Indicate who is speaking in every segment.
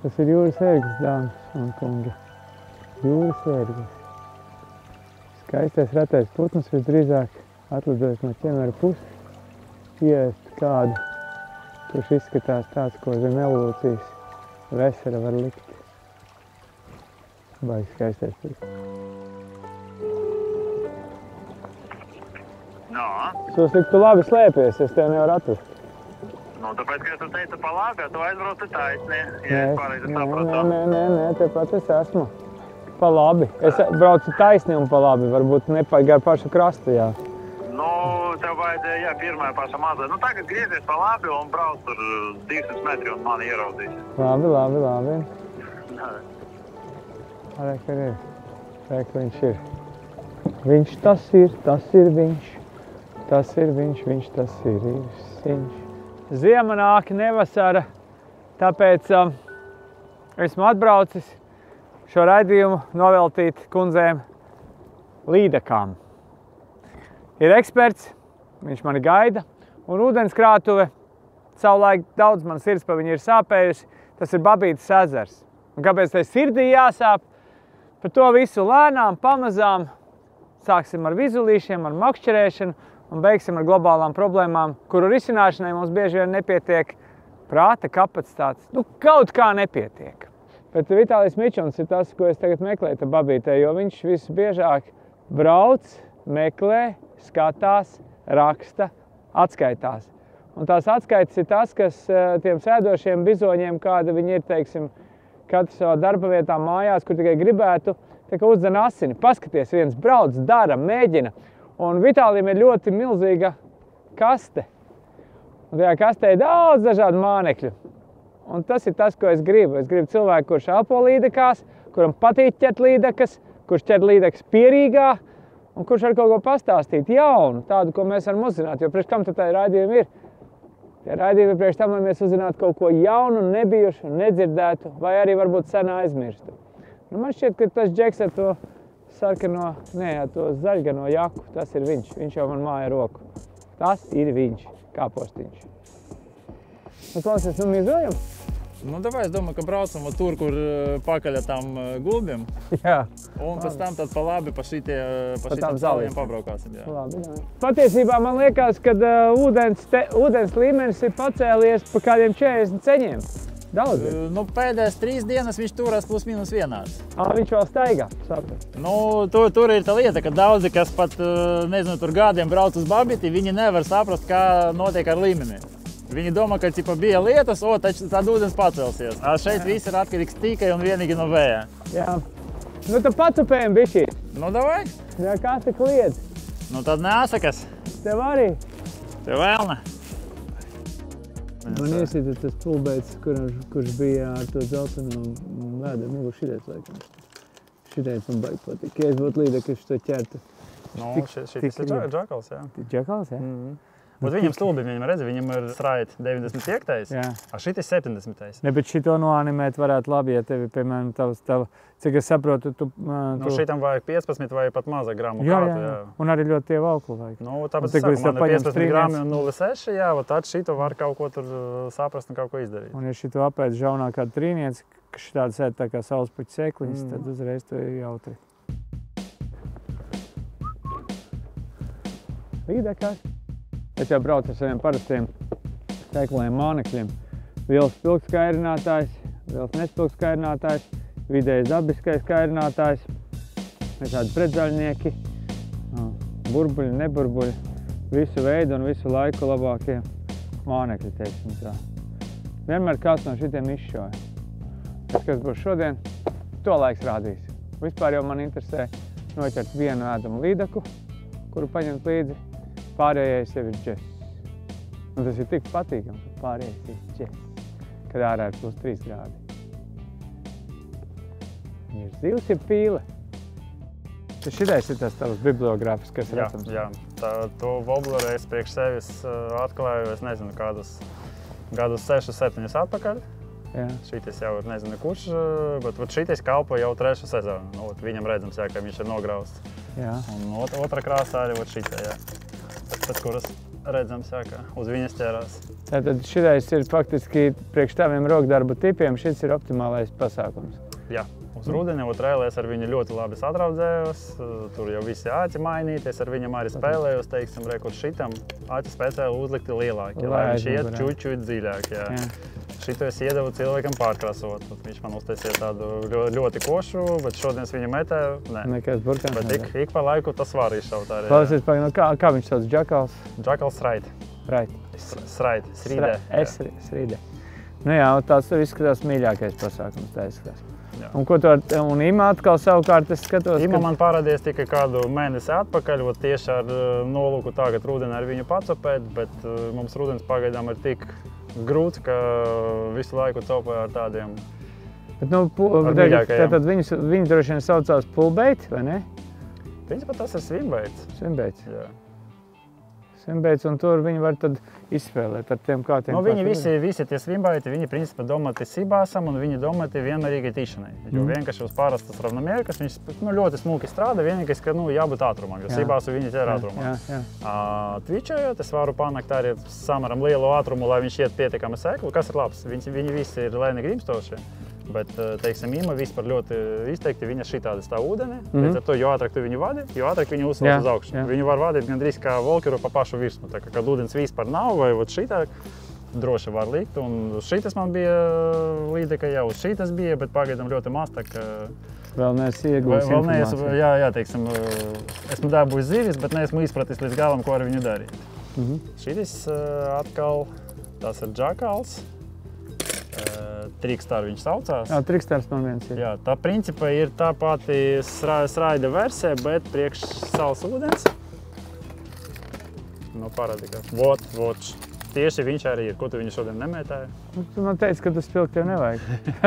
Speaker 1: Tas ir jūras ērglis, dāmas un kungi. Jūras ērglis. Skaistais retais putns visdrīzāk atlidojis no ķemera puses, ieest kādu, kurš izskatās tāds, ko zem evolūcijas vesera var likt. Baigi skaistais putns.
Speaker 2: No,
Speaker 1: Sos, tu labi slēpies, es tev nevaru atrast.
Speaker 2: Nu, tāpēc, ka tu teici pa labi, tu aizbrauci taisni, ja
Speaker 1: Nē,
Speaker 2: es
Speaker 1: nē, nē, nē, nē, nē, tepat es esmu. Pa labi. Es braucu taisni un pa labi, varbūt ne pa gar pašu krastu, jā.
Speaker 2: Nu, tev vajadzēja, jā, pirmā paša mazā. Nu, tagad griezies pa labi un brauc tur 200 metri un mani ieraudzīs.
Speaker 1: Labi, labi, labi.
Speaker 2: Nē.
Speaker 1: Re, ka ir. Re, ka viņš ir. Viņš tas ir, tas ir viņš. Tas ir viņš, viņš tas ir, ir viņš. Ziema nāk, nevasara, tāpēc um, esmu atbraucis šo raidījumu noveltīt kundzēm līdekām. Ir eksperts, viņš mani gaida, un ūdenskrātuve savulaik daudz man sirds pa viņu ir sāpējusi. Tas ir Babītas ezers. Un kāpēc tai sirdī jāsāp? Par to visu lēnām, pamazām. Sāksim ar vizulīšiem, ar makšķerēšanu un beigsim ar globālām problēmām, kuru risināšanai mums bieži vien nepietiek prāta kapacitātes. Nu, kaut kā nepietiek. Bet Vitālijs Mičons ir tas, ko es tagad meklēju tam babītē, jo viņš visbiežāk brauc, meklē, skatās, raksta, atskaitās. Un tās atskaites ir tas, kas eh, tiem sēdošiem bizoņiem, kāda viņi ir, teiksim, katrs savā darba vietā, mājās, kur tikai gribētu, tā kā uzdzen asini. Paskaties, viens brauc, dara, mēģina. Un Vitālijam ir ļoti milzīga kaste. Un tajā kastē ir daudz dažādu mānekļu. Un tas ir tas, ko es gribu. Es gribu cilvēku, kurš elpo līdekās, kuram patīk ķert līdekas, kurš ķer līdekas pierīgā, un kurš var kaut ko pastāstīt jaunu, tādu, ko mēs varam uzzināt. Jo priekš kam tad tā raidījumi ir? Tie raidījumi priekš tam, lai mēs uzzinātu kaut ko jaunu, nebijušu, nedzirdētu, vai arī varbūt sen aizmirstu. Nu, man šķiet, ka tas džeks ar to sarkano, nē, to zaļgano jaku, tas ir viņš. Viņš jau man māja roku. Tas ir viņš, kāpostiņš. Nu, klausies, nu mizojam?
Speaker 3: Nu, davai, es domāju, ka braucam vat tur, kur eh, pakaļ ar tām eh, gulbiem.
Speaker 1: Jā.
Speaker 3: Un pēc tam tad pa labi pa šitie, pa
Speaker 1: Pa tām
Speaker 3: šitiem
Speaker 1: zālēm
Speaker 3: pabraukāsim. Jā.
Speaker 1: Labi, jā. Patiesībā man liekas, ka uh, ūdens, te, ūdens līmenis ir pacēlies pa kādiem 40 ceņiem. Daudz. ir.
Speaker 3: Nu, pēdējās trīs dienas viņš turās plus mīnus vienāds.
Speaker 1: Ā, viņš vēl staigā.
Speaker 3: Nu, tur, tur ir tā lieta, ka daudzi, kas pat nezinu, tur gadiem brauc uz babīti, viņi nevar saprast, kā notiek ar līmeni. Viņi domā, ka cipa, bija lietas, o, taču tad ūdens pacelsies. A šeit viss ir atkarīgs tikai un vienīgi no vēja.
Speaker 1: Jā. Nu, tad pacupējam bišķi.
Speaker 3: Nu, davai.
Speaker 1: Jā, kā tu kliedz?
Speaker 3: Nu, tad nesakas.
Speaker 1: Tev arī.
Speaker 3: Tev vēlne.
Speaker 1: Man iesita tas pulbēts, kurš, kurš bija ar to dzelteno vēdu. Nu, šitais, laikam. Šitais man baigi patīk. Ja es būtu līdzi, ka viņš to ķertu.
Speaker 3: Nu,
Speaker 1: tik
Speaker 3: šis ir
Speaker 1: liela.
Speaker 3: džakals, jā.
Speaker 1: Džekals, jā?
Speaker 3: Mm. Bet viņam stulbi, viņam redz, viņam ir strāīt 95.
Speaker 1: Jā.
Speaker 3: A šit ir 70.
Speaker 1: Ne, bet šito noanimēt varētu labi, ja tevi, piemēram, tavs, tava, cik es saprotu, tu...
Speaker 3: Nu,
Speaker 1: tu...
Speaker 3: šitam vajag 15 vai pat mazāk gramu
Speaker 1: jā, jā,
Speaker 3: kātu,
Speaker 1: jā. Un arī ļoti tie valku vajag.
Speaker 3: Nu,
Speaker 1: Un
Speaker 3: tāpēc es saku,
Speaker 1: es tev
Speaker 3: man ir
Speaker 1: paņemu
Speaker 3: 15
Speaker 1: strīniec.
Speaker 3: grami un 0,6. Jā, tad šito var kaut ko tur uh, saprast un kaut ko izdarīt.
Speaker 1: Un ja šito apēd žaunā kā trīnieci, ka šitādi sēd tā kā saulespuķa sēkliņas,
Speaker 3: Mm.
Speaker 1: tad uzreiz tu ir jautri. Līdekās. Es jau braucu ar saviem parastiem sēkliem mānekļiem. Liels spilgts kairinātājs, liels nespilgts kairinātājs, vidējs dabiskais kairinātājs, visādi pretzaļnieki, burbuļi, neburbuļi, visu veidu un visu laiku labākie mānekļi, teiksim tā. Vienmēr kāds no šitiem izšauja. Tas, kas būs šodien, to laiks rādīs. Vispār jau man interesē noķert vienu ēdamu līdaku, kuru paņemt līdzi. Pārējais jau ir džess. Un tas ir tik patīkami, ka pārējais ir džess, kad ārā ir plus 3 grādi. Ir zivs, ir pīle. Tas šitais ir tas tavs bibliogrāfiskais
Speaker 3: Jā,
Speaker 1: racums.
Speaker 3: jā. Tā, to wobleru es priekš sevis uh, atklāju, es nezinu, kādus gadus 6, 7 atpakaļ.
Speaker 1: Jā.
Speaker 3: Šitais jau ir nezinu, kurš, uh, bet vat šitais kalpo jau trešu sezonu. Nu, vat viņam redzams, jā, ka viņš ir nograusts.
Speaker 1: Jā.
Speaker 3: Un ot, otra krāsā arī vat šitā, jā. Pēc kuras redzams, jā, ka uz viņas ķērās.
Speaker 1: Tātad šitais ir faktiski priekš taviem rokdarbu tipiem, šis ir optimālais pasākums.
Speaker 3: Jā, uz rudeni, otrēlē es ar viņu ļoti labi sadraudzējos. Tur jau visi āķi mainīties, ar viņam arī spēlējos, teiksim, re, kur šitam āķi speciāli uzlikti lielāki, lai
Speaker 1: Lai
Speaker 3: viņš iet čučuļ dziļāk. Jā.
Speaker 1: Jā.
Speaker 3: Šito es iedevu cilvēkam pārkrāsot. Viņš man uztaisīja tādu ļo- ļoti košu, bet šodien es viņu metēju. Nē.
Speaker 1: Nekas burkāns.
Speaker 3: Bet ik, ik pa laiku tas var izšaut arī.
Speaker 1: Klausies, pagaid, no kā, kā viņš sauc? Džakals?
Speaker 3: Džakals Sraid.
Speaker 1: Right.
Speaker 3: Sraid. Srīdē.
Speaker 1: Es srīdē. Nu jā, tāds tev izskatās mīļākais pasākums. Tā izskatās.
Speaker 3: Jā.
Speaker 1: Un ko tu ar, un Ima atkal savukārt es skatos,
Speaker 3: Ima
Speaker 1: ka
Speaker 3: man parādījās tikai kādu mēnesi atpakaļ, ot tieši ar uh, nolūku tagad rudenī ar viņu pacopēt, bet uh, mums rudens pagaidām ir tik grūts, ka visu laiku copēju ar tādiem.
Speaker 1: Bet, nu, tad viņus, viņi droši vien saucās pulbeiti, vai ne?
Speaker 3: Principā tas ir svimbēts.
Speaker 1: Svimbeits.
Speaker 3: Jā.
Speaker 1: Svimbeits, un tur viņi var tad izspēlēt ar tiem kārtiem.
Speaker 3: Nu, viņi visi, visi tie svimbēti, viņi principā domāti sibāsam un viņi domāti vienmērīgai tīšanai. Jo
Speaker 1: Mhm.
Speaker 3: vienkārši uz pārastas ravnomērkas viņš nu, ļoti smuki strādā, vienīgais, ka nu, jābūt ātrumam, jo
Speaker 1: Jā.
Speaker 3: sibāsu viņi ķer ātrumā.
Speaker 1: Jā, jā.
Speaker 3: Uh, Twitchējot, es varu panākt arī samaram lielu ātrumu, lai viņš iet pietiekami seklu, kas ir labs. Viņi, viņi visi ir lēni grimstoši. Bet, uh, teiksim, Ima vispār ļoti izteikti, viņa šitādi stāv ūdenī. Mm. -hmm. Līdz ar to, jo ātrāk tu viņu vadi, jo ātrāk viņu uzsver uz augšu.
Speaker 1: jā.
Speaker 3: Viņu var vadīt gandrīz kā volkeru pa pašu virsmu. Tā kā, kad ūdens vispār nav vai ot šitā, droši var likt. Un uz šitas man bija līdeka, jau uz šitas bija, bet pagaidām ļoti maz. Tā, ka,
Speaker 1: Vēl neesmu
Speaker 3: Vai-
Speaker 1: iegūmis
Speaker 3: Vēl neesmu, jā, jā, teiksim, uh, esmu dabūjis zivis, bet neesmu izpratis līdz galam, ko ar viņu darīt.
Speaker 1: Mhm.
Speaker 3: Šis uh, atkal tas ir džakals. Uh, Trikstāri viņš saucās.
Speaker 1: Jā, triksters man viens ir.
Speaker 3: Jā, tā principā ir tā pati sra- sraida versija, bet priekš saules ūdens. Nu, parādi, ka vot, vot. Tieši viņš arī ir. Ko tu viņu šodien nemētāji?
Speaker 1: Nu, Tu man teici, ka tu spilgt tev nevajag.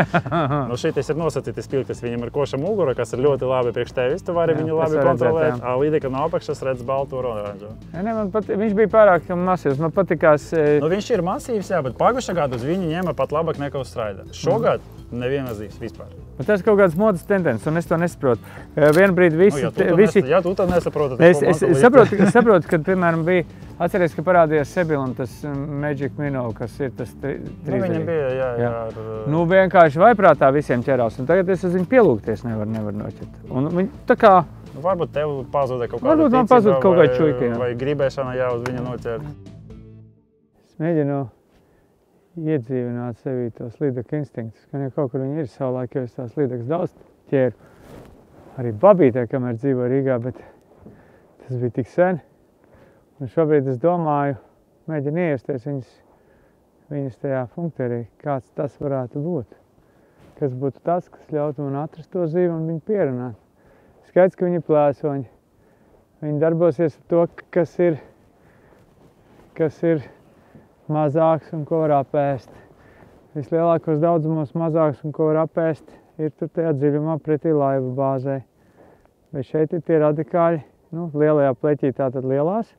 Speaker 3: Nu, šis ir nosacīts spilgts. Viņam ir koša mugura, kas ir ļoti labi priekš tevis. Tu vari
Speaker 1: Jā,
Speaker 3: viņu labi
Speaker 1: redzēt,
Speaker 3: kontrolēt.
Speaker 1: jā.
Speaker 3: Līdzi, ka no apakšas redz baltu un oranžu.
Speaker 1: Ja, ne, man pat, viņš bija pārāk masīvs. Man patīkās. e,
Speaker 3: Nu, viņš ir masīvs, jā, bet pagājušā gada uz viņu ņēma pat labāk nekā uz straida. Šogad neviena zivs vispār.
Speaker 1: Bet tas ir kaut kāds modes tendence, un es to nesaprotu. E, Vienu brīdi
Speaker 3: Nu,
Speaker 1: visi.
Speaker 3: ja tu
Speaker 1: visi
Speaker 3: nes- ja tu to nesaproti, tad
Speaker 1: es, es, es saprotu, ka, saprotu, kad, piemēram, bija atceries, ka parādījās Sebila un tas um, Magic Minnow, kas ir tas tri,
Speaker 3: Nu, viņam bija, jā, jā.
Speaker 1: Jā.
Speaker 3: Ar, uh,
Speaker 1: Nu, vienkārši vaiprātā visiem ķerās, un tagad es uz viņu pielūgties nevaru, nevaru noķert. Un viņi tā kā,
Speaker 3: nu, varbūt tev pazuda kaut kāda
Speaker 1: Varbūt
Speaker 3: ticība
Speaker 1: kaut
Speaker 3: vai-
Speaker 1: čuika, jā.
Speaker 3: Vai gribēšana jau uz viņu noķert.
Speaker 1: es mēģinu iedzīvināt sevī tos līdzekļu instinktus, ka jau kaut kur viņi ir savulaik, jo es tās līdzekļus daudz ķēru. Arī babītē, kamēr dzīvoju Rīgā, bet tas bija tik sen. Un šobrīd es domāju, mēģinu iesties viņas, viņas tajā funkterī, kāds tas varētu būt. Kas būtu tas, kas ļautu man atrast to zīvi un viņu pierunāt. Skaidrs, ka viņi plēsoņi. Viņi darbosies ar to, kas ir, kas ir mazāks un ko var apēst. Vislielākos daudzumos mazāks un ko var apēst ir tur tajā dziļumā pretī laivu bāzē. Bet šeit ir tie radikāļi, nu, lielajā pleķī tātad lielās,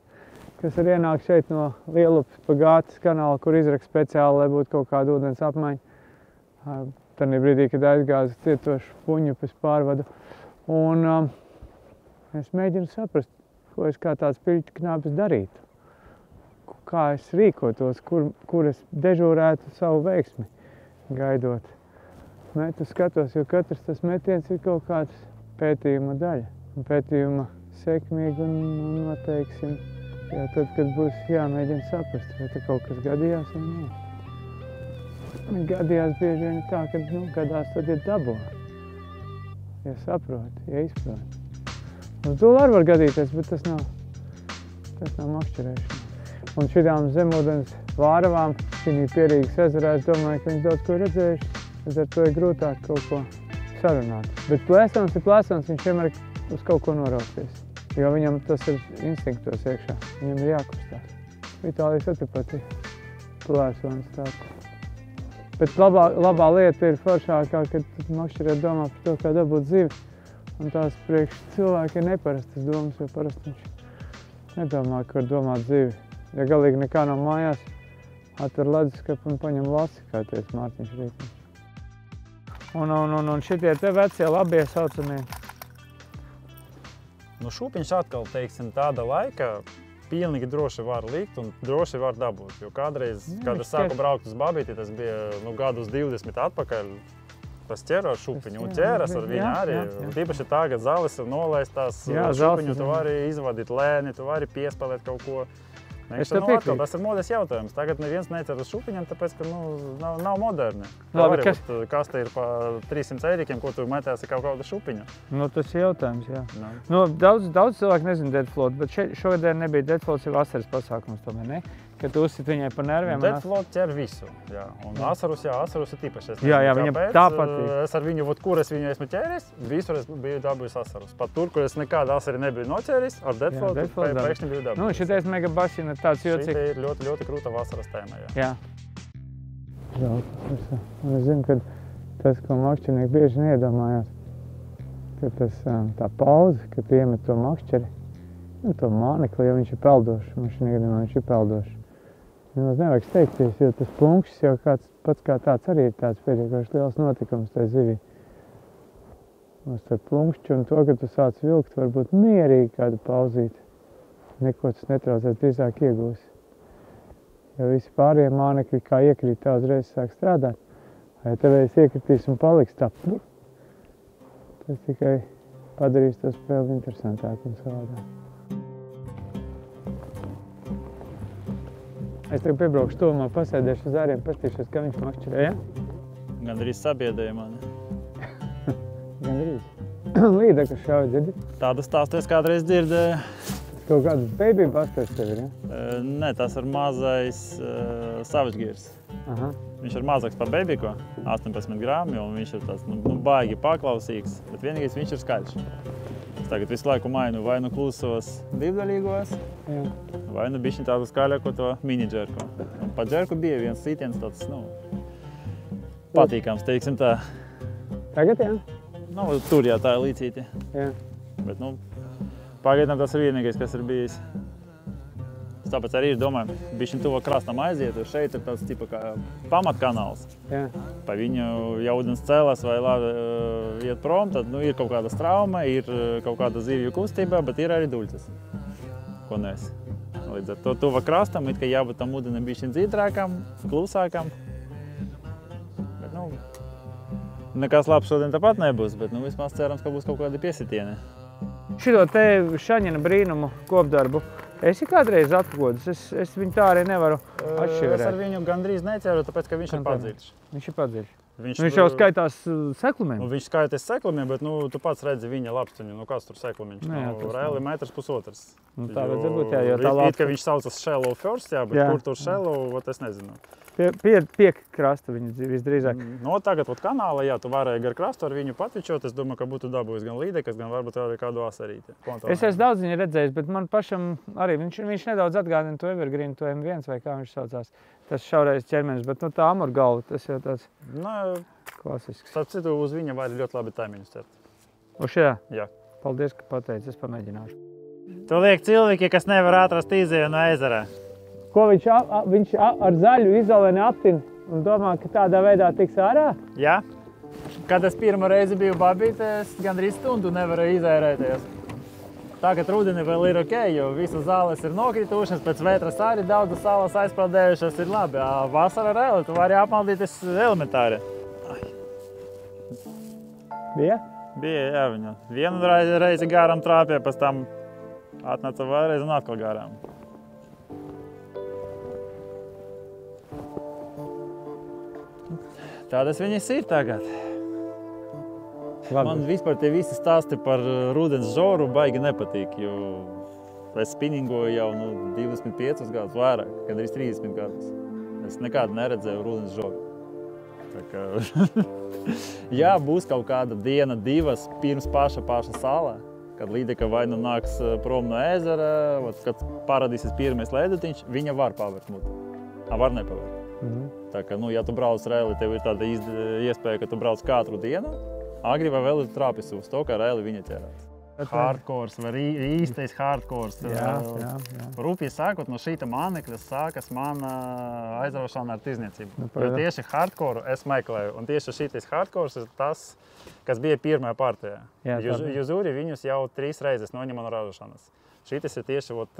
Speaker 1: kas arī ienāk šeit no Lielupas pa Gātas kanāla, kur izraks speciāli, lai būtu kaut kāda ūdens apmaiņa. Tad brīdī, kad aizgāzu cietošu puņu pēc pārvadu. Un um, es mēģinu saprast, ko es kā tāds piļķu knāpis darītu. Kā es rīkotos, kur, kur es dežūrētu savu veiksmi, gaidot. Metu skatos, jo katrs tas metiens ir kaut kāds pētījuma daļa. Pētījuma sekmīgi un, un noteiksim, jā, tad, kad būs jāmēģina saprast, vai te kaut kas gadījās vai nē. Gadījās bieži vien tā, ka nu, gadās tad ir dabū. Ja saproti, ja izproti. Uz arī var gadīties, bet tas nav, tas nav makšķerēšana. Un šitām zemūdens vāravām, šī pierīgas ezerā, es domāju, ka viņas daudz ko redzējuši. Līdz ar to ir grūtāk kaut ko sarunāt. Bet plēsons ir plēsons, viņš vienmēr uz kaut ko norausies. Jo viņam tas ir instinktos iekšā. Viņam ir jākustās. Itālijas atpapat ir plēsons tāds. Bet labā, labā lieta ir foršākā, kad makšķerēt domā par to, kā dabūt zivi. Un tās priekš cilvēki ir neparastas domas, jo parasti viņš nedomā, var domāt zivi. Ja galīgi nekā nav mājās, atver leduskapu un paņem lasi, kā teica Mārtiņš Rītnis. Un, un, un, un šitie te vecie labie saucamie.
Speaker 3: Nu, šūpiņš atkal, teiksim, tāda laika, pilnīgi droši var likt un droši var dabūt. Jo kādreiz,
Speaker 1: Jā,
Speaker 3: kad
Speaker 1: viņš
Speaker 3: es sāku braukt uz Babīti, tas bija nu, gadus 20 atpakaļ. Tas ķēra ar šupiņu, un ķēras ar viņu arī. Tīpaši tagad zāles ir nolaistās.
Speaker 1: Jā, zales ir-
Speaker 3: tu vari izvadīt lēni, tu vari piespēlēt kaut ko.
Speaker 1: Es tev
Speaker 3: nu,
Speaker 1: piekrītu.
Speaker 3: tas ir modes jautājums. Tagad neviens necer uz šupiņiem, tāpēc, ka nu, nav, nav moderni.
Speaker 1: Labi, kas-
Speaker 3: kas... kas te ir pa 300 eirikiem, ko tu metēsi kaut kādu šupiņu?
Speaker 1: Nu, tas ir jautājums, jā.
Speaker 3: Nu.
Speaker 1: Nu, daudz, daudz cilvēku nezina deadfloat, bet šeit šodien nebija deadfloats, ir vasaras pasākums tomēr, ne? Kad tu uzsit viņai pa nerviem. un as-
Speaker 3: Deadfloat ķer visu. Jā. Un asarus, jā, asarus ir tīpaši. Es
Speaker 1: Jā, jā, viņam
Speaker 3: kāpēc.
Speaker 1: tā patīk.
Speaker 3: Es ar viņu, vot, kur es viņu esmu ķēris, visur es biju dabūjis asarus. Pat tur, kur es nekādu asaru nebiju noķēris, ar Deadfloat
Speaker 1: dabū.
Speaker 3: pēkšņi biju dabūjis.
Speaker 1: Nu, šitais megabasina ir tāds jocīgs.
Speaker 3: ir ļoti, ļoti krūta vasaras tēma. Jā.
Speaker 1: Jā. Ka Un es zinu, ka tas, ko makšķernieki bieži neiedomājās, ka tas, ā, tā pauze, kad tu iemet to makšķeri, nu, to mānekli, jo viņš ir peldošs, šī gadījumā viņš ir peldošs. Nemaz nevajag steigties, jo tas plunkšs jau kāds, pats kā tāds arī ir tāds pietiekoši liels notikums tajā zivī. Un starp plunkšķu un to, ka tu sāc vilkt, varbūt mierīgi kādu pauzīt. Neko tas netraucēs, drīzāk iegūsi. Jo visi pārējie mānekļi, kā iekrīt, tā uzreiz sāk strādāt. Vai tevējs iekritīs un paliks tā, pur, tas tikai padarīs to spēli interesantāku un savādāk. Es tev piebraukšu tuvumā, pasēdēšu uz āriem, pastīšos, kā viņš makšķerē, ja?
Speaker 3: Gan arī sabiedrēja mani.
Speaker 1: Gan drīz. Līdekļu šauj, dzirdi?
Speaker 3: Tādu stāstu es kādreiz dzirdēju.
Speaker 1: Kaut kādas baby busters tev ir, ja?
Speaker 3: Eh, Nē, tas ir mazais uh, savžgirs.
Speaker 1: Aha.
Speaker 3: Viņš ir mazāks par bebiku, 18 gramu, un viņš ir tāds nu, nu, baigi paklausīgs. Bet vienīgais viņš ir skaļš. Tagad visu laiku mainu vai nu klusos divdaļīgos,
Speaker 1: Jā.
Speaker 3: vai nu bišķiņ tādu skaļāko to mini džerku. Un pa džerku bija viens sitiens tāds, nu, patīkams, teiksim tā.
Speaker 1: Tagad, jā?
Speaker 3: Nu, tur jā, tā ir līdzīti.
Speaker 1: Jā.
Speaker 3: Bet, nu, pagaidām tas ir vienīgais, kas ir bijis. Tāpēc arī domāju, ka viņš to krastam aiziet. jo Šeit ir tāds tipa kā pamatkanāls.
Speaker 1: Jā.
Speaker 3: Pa viņu jau ūdens cēlās vai labi uh, iet prom, tad nu, ir kaut kāda trauma, ir uh, kaut kāda zivju kustība, bet ir arī duļķis. Ko nes. Līdz ar to tuva krastam it kā jābūt tam ūdenim bišķiņ dzītrākam, klusākam. Bet, nu, nekas labs šodien tāpat nebūs, bet nu, vismaz cerams, ka būs kaut kādi piesitieni.
Speaker 1: Šito te šaņina brīnumu kopdarbu. Esi kādreiz atkodis, es, es viņu tā arī nevaru
Speaker 3: Es ar viņu gandrīz neceru, tāpēc ka viņš ir padzīts.
Speaker 1: Viņš ir padziļš.
Speaker 3: Viņš,
Speaker 1: Viņš jau skaitās uh, seklumiem.
Speaker 3: Nu, viņš skaitās seklumiem, bet nu, tu pats redzi viņa lapstiņu. Nu, kas tur seklumiņš?
Speaker 1: Jā,
Speaker 3: nu, reāli metrs pusotrs.
Speaker 1: Nu, tā vajadzētu būt, jā, jo tā
Speaker 3: it, it, ka viņš saucas Shallow First, jā, bet
Speaker 1: Jā.
Speaker 3: kur tur Shallow, ot es nezinu.
Speaker 1: Pie, pie, pie krasta viņa visdrīzāk.
Speaker 3: No tagad, ot kanālā, jā, tu varēji gar krastu ar viņu patvičot. Es domāju, ka būtu dabūjis gan līdekas, gan varbūt arī kādu asarīti.
Speaker 1: Es esmu daudz viņa redzējis, bet man pašam arī viņš, viņš nedaudz atgādina to Evergreen, to M1 vai kā viņš saucās. Tas šaurais ķermenis, bet nu, tā amurgalva, tas jau tāds
Speaker 3: Nu,
Speaker 1: klasisks.
Speaker 3: starp citu, uz viņa var ļoti labi taimiņus cert.
Speaker 1: Uz šajā?
Speaker 3: Jā.
Speaker 1: Paldies, ka pateici, es pamēģināšu.
Speaker 3: Tu liek cilvēki, kas nevar atrast izēju no ezera.
Speaker 1: Ko viņš, a, a, viņš a, ar zaļu izolēni aptin un domā, ka tādā veidā tiks ārā?
Speaker 3: Jā. Kad es pirmo reizi biju babīte, es gandrīz stundu nevarēju izērēties. Tagad rudenī vēl ir ok, jo visas zāles ir nokritušas, pēc vētras arī daudzas salas aizpeldējušas. Ir labi, vasara reāli, tu vari apmaldīties elementāri.
Speaker 1: Bija?
Speaker 3: Bija, jā, viņa vienu reizi garām trāpīja, pēc tam atnāca vēlreiz un atkal garām. Tādas viņas ir tagad.
Speaker 1: Labi.
Speaker 3: Man vispār tie visi stāsti par uh, rudens žoru baigi nepatīk, jo es spinningoju jau nu, 25 gadus vairāk, gan arī 30 gadus. Es nekad neredzēju rudens žoru. Tā kā, jā, būs kaut kāda diena, divas pirms paša paša salā, kad līdeka vai nu nāks uh, prom no ezera, kad parādīsies pirmais ledutiņš, viņa var pavērt muti. A, var nepavērt.
Speaker 1: Mhm.
Speaker 3: Tā kā, nu, ja tu brauc reāli, tev ir tāda iespēja, ka tu brauc katru dienu, agri vai vēl trāpīs uz to, kā reāli viņa ķerās. Hardcore vai īstais hardcore.
Speaker 1: Jā, jā, jā.
Speaker 3: Rūpīgi sakot, no šīta mānekļa sākas mana aizraušana ar tirzniecību.
Speaker 1: Nu, pa-
Speaker 3: tieši hardcore es meklēju, un tieši šis hardcore ir tas, kas bija pirmajā partijā.
Speaker 1: Jā, tā
Speaker 3: Jūs,
Speaker 1: bija.
Speaker 3: jūs zuri viņus jau trīs reizes noņēma no ražošanas. Šis ir tieši, ot,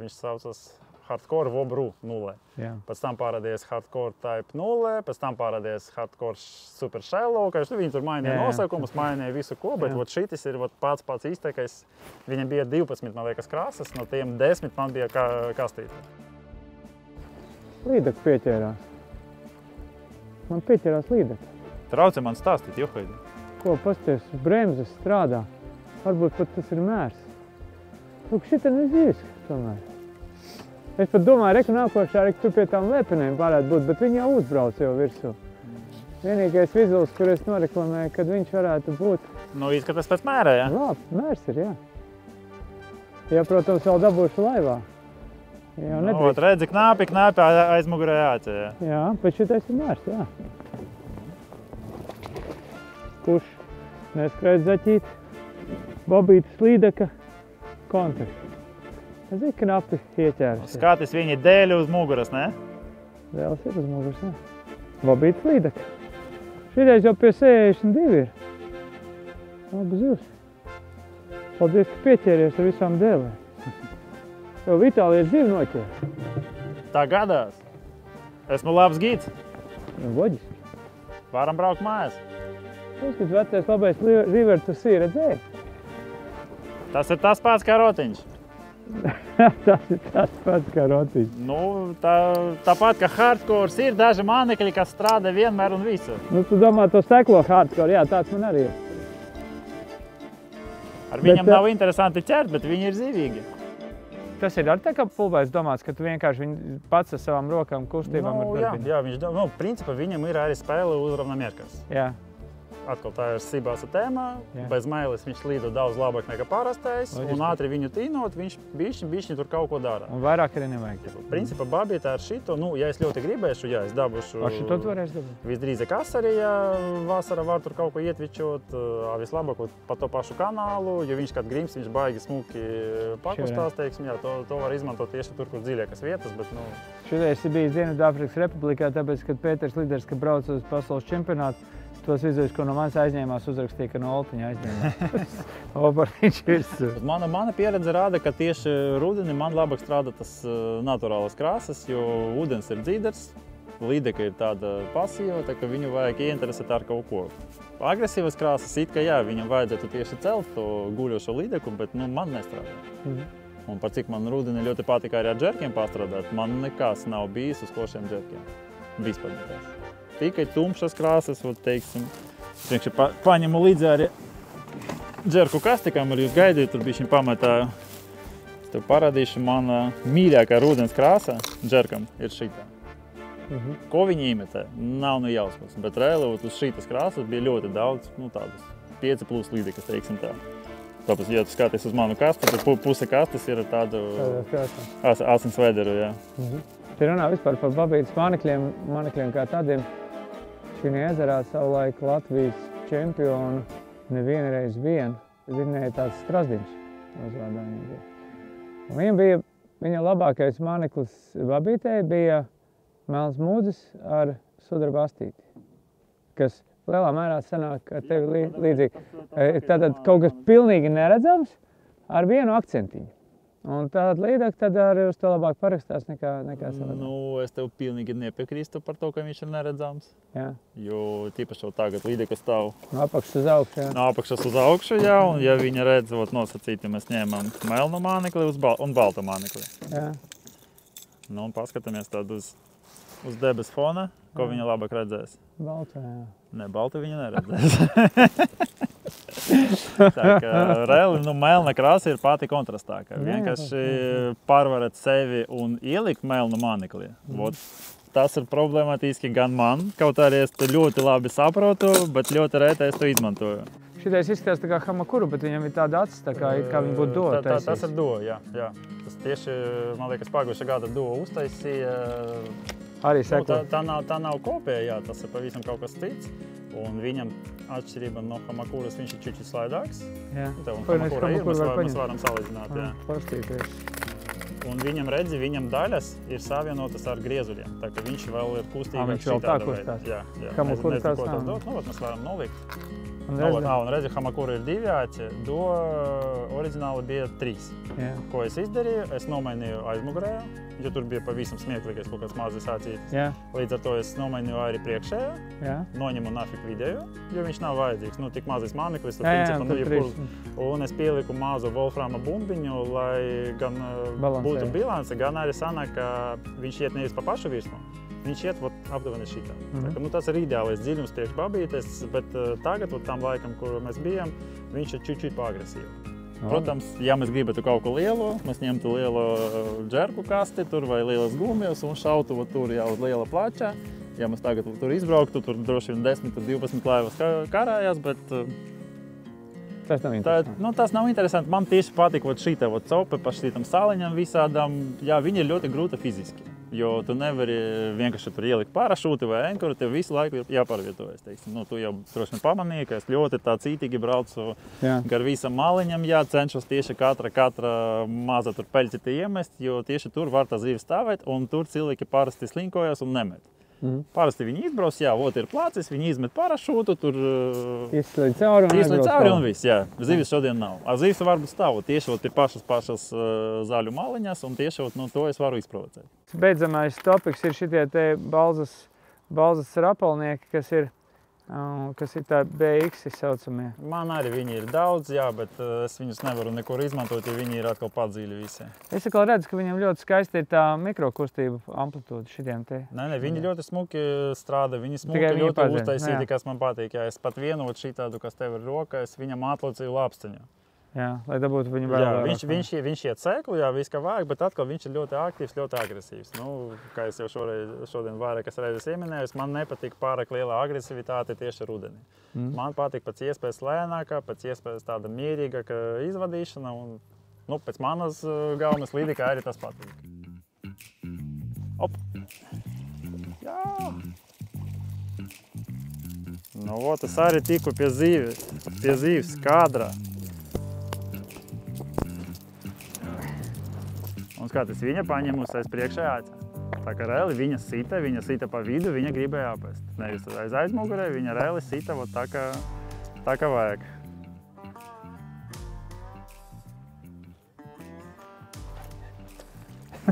Speaker 3: viņš saucas Hardcore Vobru 0.
Speaker 1: Jā.
Speaker 3: Pēc tam parādījās Hardcore Type 0, pēc tam parādījās Hardcore Super Shallow. Kā viņi tur mainīja
Speaker 1: Jā, jā.
Speaker 3: nosaukumus, mainīja visu ko, bet ot šis ir ot pats pats īstākais. Viņam bija 12, man liekas, krāsas, no tiem 10 man bija kā kastīte.
Speaker 1: Līdekļi pieķērās. Man pieķērās līdekļi.
Speaker 3: Traucē man stāstīt, Juhaidi.
Speaker 1: Ko pasties, bremzes strādā. Varbūt pat tas ir mērs. Lūk, šitā nezīs tomēr. Es pat domāju, ka nākošā reka tur pie tām lepenēm varētu būt, bet viņi jau uzbrauc jau virsū. Vienīgais vizuāls, kur es noreklamēju, kad viņš varētu būt
Speaker 3: Nu, izskatās pēc mērā, jā.
Speaker 1: Labi, mērs ir, jā. Ja, protams, vēl dabūšu laivā. Jā,
Speaker 3: Nu,
Speaker 1: nedrīkst.
Speaker 3: ot, redzi, knāpi, knāpi aizmugurē jāceļ. jā.
Speaker 1: Jā, bet šitais ir mērs, jā. Kurš neskrēja zaķīt, bobītas līdeka, konteksts. Es zinu, ka napi ieķēras.
Speaker 3: Skaties viņa dēļ uz muguras, ne?
Speaker 1: Vēlas ir uz muguras, jā. Bobītas līdeka. Šitais jau pie 62 ir. Labi zivs. Paldies, ka pieķēries ar visām dēlēm. Jo Vitālija ir zivu noķēra.
Speaker 3: Tā gadās. Esmu labs gids.
Speaker 1: Nu, loģiski.
Speaker 3: Varam braukt mājās.
Speaker 1: Tas, kas vecais labais rivers, tas ir redzējis.
Speaker 3: Tas ir tas pats kā rotiņš.
Speaker 1: tas ir tas pats kā rotiņš.
Speaker 3: Nu, tā, tāpat kā hardcore ir daži manekļi, kas strādā vienmēr un visur.
Speaker 1: Nu, tu domā, to steklo hardcore, jā, tāds man arī ir.
Speaker 3: Ar
Speaker 1: Bet,
Speaker 3: viņiem
Speaker 1: eh,
Speaker 3: nav interesanti ķert, bet viņi ir zivīgi.
Speaker 1: Tas ir arī tā kā pulbais domāts, ka tu vienkārši viņu pats ar savām rokām kustībām
Speaker 3: Nu,
Speaker 1: var
Speaker 3: jā,
Speaker 1: darbināt.
Speaker 3: jā, viņš, nu, principā viņam ir arī spēle uz ravnomērkas.
Speaker 1: Jā.
Speaker 3: Atkal tā ir sibāsa tēma.
Speaker 1: Jā.
Speaker 3: Bez mailes viņš līdo daudz labāk nekā parastais.
Speaker 1: Loģiski.
Speaker 3: Un ātri viņu tīnot, viņš bišķi, bišķi tur kaut ko dara.
Speaker 1: Un vairāk arī nevajag.
Speaker 3: Principā babītā ar šito, nu, ja es ļoti gribēšu, jā, es dabūšu.
Speaker 1: Ar šito tu varēsi dabūt.
Speaker 3: Visdrīzāk asarī, ja vasarā var tur kaut ko ietvičot, vislabāk pa to pašu kanālu, jo viņš kad grims, viņš baigi smuki pakustās, teiksim, jā, to, to var izmantot tieši tur, kur dziļākas vietas, bet, nu,
Speaker 1: Šitais ir bijis Dienvidāfrikas republikā, tāpēc, kad Pēters Liders, kad brauca uz pasaules čempionātu, tos vizuļus, ko no manis aizņēmās, uzrakstīja, ka no Oltiņa aizņēmās. Obartiņš virsū.
Speaker 3: Mana, mana pieredze rāda, ka tieši rudenī man labāk strādā tas uh, naturālas krāsas, jo ūdens ir dzīvers, līdeka ir tāda pasīva, tā ka viņu vajag ieinteresēt ar kaut ko. Agresīvas krāsas, it kā jā, viņam vajadzētu tieši celt to guļošo līdeku, bet nu, man nestrādā.
Speaker 1: Mhm.
Speaker 3: Un par cik man rudenī ļoti patīk arī ar džerkiem pastrādāt, man nekas nav bijis uz košiem džerkiem. Vispār nekas. Tikai tumšas krāsas, un, teiksim, priekšā pa, paņemu līdzi arī džerku kasti, kamēr jūs gaidījat, tur šī pamatā. Es tev parādīšu, mana mīļākā rudens krāsa džerkam ir šitā.
Speaker 1: Mhm.
Speaker 3: Ko viņi imitē? Nav ne jausmas, bet reāli uz šīs krāsas bija ļoti daudz, nu tādas 5 plus līdzekas, teiksim tā. Tāpēc, ja tu skaties uz manu kastu, tad pu- puse kastes ir ar tādu asins vederu, jā.
Speaker 1: Te runā vispār par babītas manekļiem, manekļiem kā tādiem. Šī ezerā savulaik Latvijas čempionu nevienreiz vien vinēja tāds Strasdiņš. uzvārdā viņa bija. Un Viņam bija, viņa labākais maneklis babītē bija melns mūdzis ar sudraba astīti, kas lielā mērā sanāk ar tevi lī, līdzīgi. E, Tātad kaut kas pilnīgi neredzams ar vienu akcentiņu. Un tāda līdaka tad arī uz to labāk parakstās nekā, nekā savādāk.
Speaker 3: Nu, es tev pilnīgi nepiekrīstu par to, ka viņš ir neredzams.
Speaker 1: Jā,
Speaker 3: Jo tīpaši jau tagad līdeka stāv
Speaker 1: no apakšas uz augšu. Jā.
Speaker 3: no apakšas uz augšu, jā, un ja viņa redz, ot nosacīti, mēs ņēmām melnu mānekli uz bal un baltu mānekli.
Speaker 1: Jā.
Speaker 3: Nu, un paskatāmies tad uz, uz debes fona, ko viņa labāk redzēs.
Speaker 1: Baltā, jā.
Speaker 3: Ne, baltu viņa neredzēs. Tā kā reāli nu, melna krāsa ir pati kontrastākā. Vienkārši pārvarēt sevi un ielikt melnu mānekli. Vot, tas ir problemātiski gan man, kaut arī es to ļoti labi saprotu, bet ļoti reti es to izmantoju.
Speaker 1: Šitais izskatās tā kā hamakuru, bet viņam ir tāda acis, tā kā, it kā viņa būtu
Speaker 3: tā,
Speaker 1: dota.
Speaker 3: tas ir do, jā, jā. Tas tieši, man liekas, pagājušā gada do uztaisīja.
Speaker 1: Arī
Speaker 3: Nu, tā, tā, nav, tā nav kopija, jā, tas ir pavisam kaut kas cits. Un viņam atšķirība no hamakuras, viņš ir čučis slaidāks.
Speaker 1: Jā.
Speaker 3: Tev un hamakura ir, mēs,
Speaker 1: var
Speaker 3: mēs varam salīdzināt. Jā.
Speaker 1: Pastīties.
Speaker 3: Un viņam redzi, viņam daļas ir savienotas ar griezuļiem. Tā kā viņš vēl ir kustīgs.
Speaker 1: Ā, viņš vēl tā kustās.
Speaker 3: Jā, jā.
Speaker 1: Hamakura
Speaker 3: Nezinu, ko tas dod. Nu, vat mēs varam nolikt. Nu, ā, un redzi, Hamakura ir divi āķi. Do oriģināli bija trīs.
Speaker 1: Jā.
Speaker 3: Ko es izdarīju? Es nomainīju aizmugurējo, jo tur bija pavisam smieklīgais kaut kāds mazs āķis.
Speaker 1: Jā,
Speaker 3: Līdz ar to es nomainīju arī priekšējo,
Speaker 1: jā.
Speaker 3: noņemu nafik vidējo, jo viņš nav vajadzīgs. Nu, tik mazs mākslinieks,
Speaker 1: Jā, jā,
Speaker 3: nu,
Speaker 1: tur
Speaker 3: jebkur-. Un es pieliku mazu Wolframa bumbiņu, lai gan uh,
Speaker 1: Balansē.
Speaker 3: būtu bilance, gan arī sanāk, ka viņš iet nevis pa pašu virsmu. Viņš iet vot, aptuveni šitā. Mm
Speaker 1: Mhm.
Speaker 3: -hmm. ka, nu, tas ir ideālais dziļums priekš babītes, bet uh, tagad, vot, tam laikam, kur mēs bijām, viņš ir čučīt pāragresīvi. Protams, ja mēs gribētu kaut ko lielu, mēs ņemtu lielu uh, džerku kasti tur vai lielas gumijas un šautu vot tur jau uz liela plača. Ja mēs tagad tur izbrauktu, tur droši vien 10, 12 laivas ka- karājās, bet uh,
Speaker 1: Tas nav
Speaker 3: Tā,
Speaker 1: interesanti.
Speaker 3: nu, tas nav interesanti. Man tieši patīk šī copa par šīm sāliņām visādām. Jā, viņi ir ļoti grūti fiziski. Jo tu nevari vienkārši tur ielikt parašūti vai ankuru, tev visu laiku ir jāpārvietojas. teiksim. Nu, tu jau droši vien pamanīji, ka es ļoti tā cītīgi braucu
Speaker 1: Jā.
Speaker 3: gar visam maliņam. Jā, cenšos tieši katra, katra maza tur peļķīte iemest, jo tieši tur var tā zīve stāvēt, un tur cilvēki parasti slinkojas un nemet.
Speaker 1: Mhm.
Speaker 3: Parasti viņi izbrauc, jā, ot ir plācis, viņi izmet parašūtu, tur
Speaker 1: Izslēdz cauri un aizbrauc
Speaker 3: cauri un viss. Jā, zivis šodien nav. Ar zivis var būt stāvot tieši pie pašas, pašas uh, zaļu maliņas, un tieši ot, nu, to es varu izprovocēt.
Speaker 1: Beidzamais topiks ir šitie te balzas, balzas rapalnieki, kas ir, kas ir tā BX saucamie.
Speaker 3: Man arī viņi ir daudz, jā, bet es viņus nevaru nekur izmantot, jo viņi ir atkal padzīvi visi.
Speaker 1: Es atkal redzu, ka viņam ļoti skaisti ir tā mikrokustība amplitūda šitiem te.
Speaker 3: Nē, nē, viņi ļoti smuki strādā. Viņi smuki
Speaker 1: Tikai
Speaker 3: ļoti uztaisīti,
Speaker 1: jā.
Speaker 3: kas man patīk. Jā, es pat vienu ot šitādu, kas tev ir rokā, es viņam atlocīju lāpstiņu.
Speaker 1: Jā, lai dabūtu viņu vēl
Speaker 3: Jā,
Speaker 1: vairāk.
Speaker 3: viņš, viņš, viņš iet sēklu, jā, viss kā vajag, bet atkal viņš ir ļoti aktīvs, ļoti agresīvs. Nu, kā jau šoreiz, šodien vairākas reizes pieminēju, man nepatīk pārāk liela agresivitāte tieši rudenī.
Speaker 1: Mm.
Speaker 3: Man patīk pēc iespējas lēnākā, pēc iespējas tāda mierīgāka izvadīšana. Un, nu, pēc manas uh, galvenās līdzīgā arī tas patīk. Op. Jā. Nu, ot, es arī tiku pie zīves, pie zīves kadrā. Skaties, viņa paņēmusi aiz priekšā āķi. Tā kā reāli viņa sita, viņa sita pa vidu, viņa gribēja apēst. Nevis aiz aizmugurē, viņa reāli sita vot tā, kā, tā kā vajag.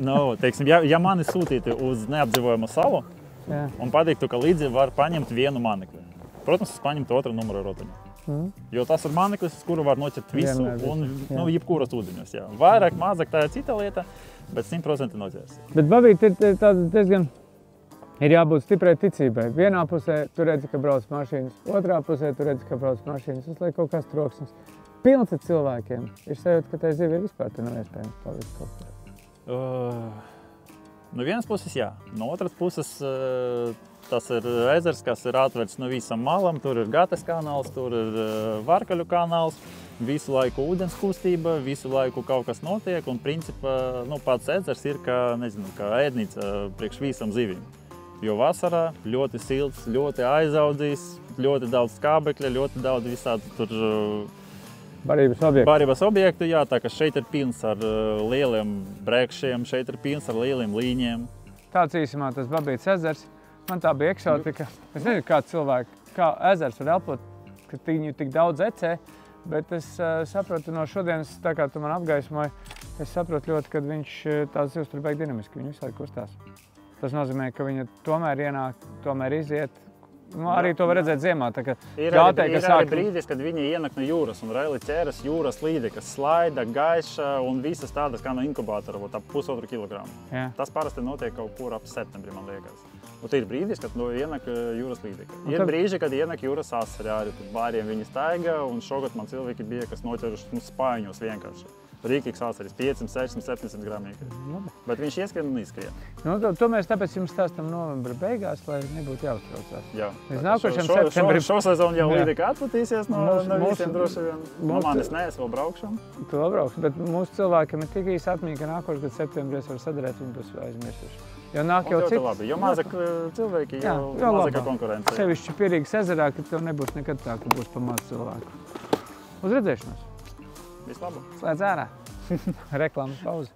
Speaker 3: Nu, teiksim, ja, ja mani sūtītu uz neapdzīvojamu salu
Speaker 1: Jā.
Speaker 3: un pateiktu, ka līdzi var paņemt vienu manekli, protams, es paņemtu otru numuru rotaļu.
Speaker 1: Mm.
Speaker 3: Jo tas ir maneklis, uz kuru var noķert visu,
Speaker 1: Vienmēr
Speaker 3: un
Speaker 1: jā.
Speaker 3: nu, jebkuras ūdeņos. Jā. Vairāk, mazāk tā ir cita lieta, bet 100% noķers.
Speaker 1: Bet babīt ir tāda diezgan, ir jābūt stiprai ticībai. Vienā pusē tu redzi, ka brauc mašīnas, otrā pusē tu redzi, ka brauc mašīnas. Tas liek kaut kas troksnis. Pilns ar cilvēkiem. Ir sajūta, ka tai zivi ir vispār nav iespējams palikt kaut kur.
Speaker 3: Uh, no vienas puses, jā, no otras puses, uh, tas ir ezers, kas ir atvērts no visam malam. Tur ir Gates kanāls, tur ir uh, Varkaļu kanāls. Visu laiku ūdens kustība, visu laiku kaut kas notiek. Un principā nu, pats ezers ir kā, nezinu, kā ēdnīca priekš visam zivīm. Jo vasarā ļoti silts, ļoti aizaudzīs, ļoti daudz skābekļa, ļoti daudz visādi tur uh,
Speaker 1: Barības objekti.
Speaker 3: Barības objektu, jā, tā ka šeit ir pilns ar lieliem brēkšiem, šeit ir pilns ar lieliem līņiem.
Speaker 1: Tāds īsumā tas babīts ezers. Man tā bija eksotika. Es nezinu, kā cilvēki, kā ezers var elpot, ka viņu tik daudz ecē. Bet es uh, saprotu no šodienas, tā kā tu man apgaismoji, es saprotu ļoti, ka viņš uh, tās zivs tur beig dinamiski, viņi visādi kustās. Tas nozīmē, ka viņa tomēr ienāk, tomēr iziet. Nu, arī to var redzēt ziemā. tā
Speaker 3: Ir
Speaker 1: Jāteikt,
Speaker 3: arī,
Speaker 1: ka
Speaker 3: ir arī
Speaker 1: sāk-
Speaker 3: brīdis, kad viņi ienāk no jūras un reāli ķeras jūras līdzi, kas slaida, gaiša un visas tādas kā no inkubatora, ap pusotru kilogramu.
Speaker 1: Jā.
Speaker 3: Tas parasti notiek kaut kur ap septembrī, man liekas. Un ir brīdis, kad no ienāk uh, jūras.
Speaker 1: Un
Speaker 3: Ir
Speaker 1: tad-
Speaker 3: brīži, kad ienāk jūras asari arī. Tur bāriem viņi staigā un šogad man cilvēki bija, kas noķeruši nu, spāņos vienkārši. Rīkīgs asaris, 500, 600, 700 gramīgi.
Speaker 1: Labi.
Speaker 3: Bet viņš ieskrien un izskrien.
Speaker 1: Nu, to, to mēs tāpēc jums stāstām novembra beigās, lai nebūtu jāuztraucās.
Speaker 3: Jā. Kā
Speaker 1: nākošajam
Speaker 3: šo-
Speaker 1: septembrim.
Speaker 3: Šo, šo sezonu jau līdzi atplatīsies no,
Speaker 1: Mūsu-
Speaker 3: no visiem droši vien. No
Speaker 1: mūsu-
Speaker 3: manis nē, es vēl braukšu.
Speaker 1: Tu vēl brauks, bet mūsu cilvēkiem ir tik īsa atmiņa, ka nākošais gads septembrī es varu sadarīt, viņi būs aizmirsuši. Jo nāk jau cits.
Speaker 3: labi, jo mazāk uh, cilvēki,
Speaker 1: jo
Speaker 3: mazāka
Speaker 1: labāk.
Speaker 3: konkurence.
Speaker 1: Sevišķi Pirīgas ezerā, ka tev nebūs nekad tā, ka būs pa maz cilvēku. Uz redzēšanos.
Speaker 3: Vislabāk.
Speaker 1: Slēdz ārā. Reklāmas pauze.